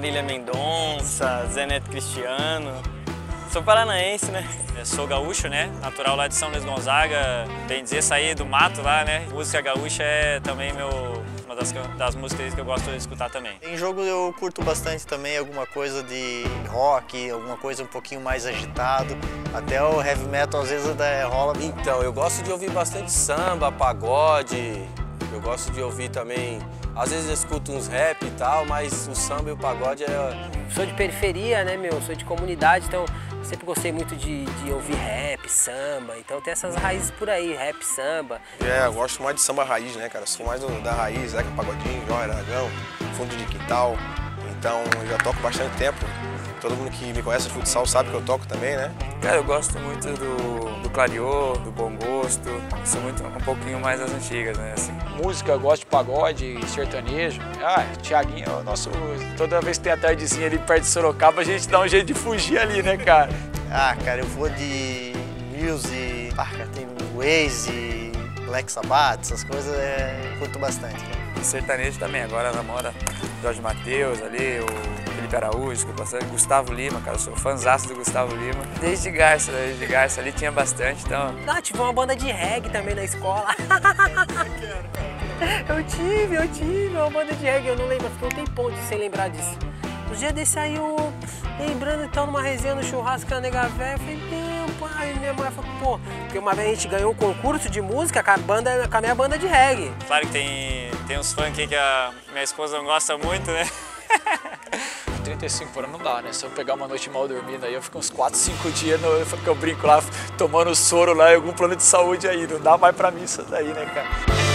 Marília Mendonça, Zé Neto Cristiano. Sou paranaense, né? Eu sou gaúcho, né? Natural lá de São Luís Gonzaga. Bem dizer, saí do mato lá, né? Música gaúcha é também meu, uma das, das músicas que eu gosto de escutar também. Em jogo eu curto bastante também alguma coisa de rock, alguma coisa um pouquinho mais agitado. Até o heavy metal às vezes rola. Então, eu gosto de ouvir bastante samba, pagode. Eu gosto de ouvir também às vezes eu escuto uns rap e tal, mas o samba e o pagode é... Sou de periferia, né, meu? Sou de comunidade, então sempre gostei muito de, de ouvir rap, samba. Então tem essas raízes por aí, rap, samba. É, eu gosto mais de samba raiz, né, cara? Sou mais do, da raiz, Zeca Pagodinho, João Aragão, fundo de quintal. Então eu já toco bastante tempo. Todo mundo que me conhece de futsal sabe que eu toco também, né? Cara, eu gosto muito do, do clariô, do bom gosto. Sou muito um pouquinho mais das antigas, né? Assim. Música, gosto de pagode, sertanejo. Ah, Tiaguinho é o nosso. Toda vez que tem a tardezinha ali perto de Sorocaba, a gente dá um jeito de fugir ali, né, cara? Ah, cara, eu vou de music, ah, tem Waze, Black Sabbath, essas coisas, é, curto bastante. Cara. E sertanejo também, agora namora Jorge Matheus ali, o Felipe Araújo, que eu Gustavo Lima, cara, eu sou fãzaço do Gustavo Lima. Desde Garça, desde Garça ali tinha bastante, então... Ah, tive uma banda de reggae também na escola. eu tive, eu tive uma banda de reggae, eu não lembro, fiquei um tempão de sem lembrar disso. No dia desse aí eu, lembrando então numa resenha no churrasco na Nega Véia, eu falei, meu pai, minha mãe falou, pô, porque uma vez a gente ganhou um concurso de música com a, banda, com a minha banda de reggae. Claro que tem, tem uns funk que a minha esposa não gosta muito, né? 35 por ano não dá, né? Se eu pegar uma noite mal dormida aí, eu fico uns 4, 5 dias, no, eu brinco lá, tomando soro lá em algum plano de saúde aí. Não dá mais pra mim isso daí, né, cara?